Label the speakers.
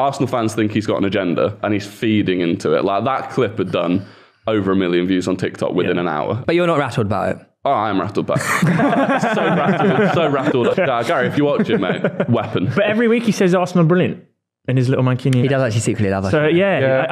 Speaker 1: Arsenal fans think he's got an agenda and he's feeding into it. Like that clip had done over a million views on TikTok within an hour.
Speaker 2: But you're not rattled about it.
Speaker 1: Oh, I am rattled back. so rattled, so rattled. Uh, Gary, if you watch it, mate, weapon.
Speaker 3: But every week he says Arsenal brilliant in his little Mancunian.
Speaker 2: He does actually secretly love us.
Speaker 3: So yeah,
Speaker 1: Yeah.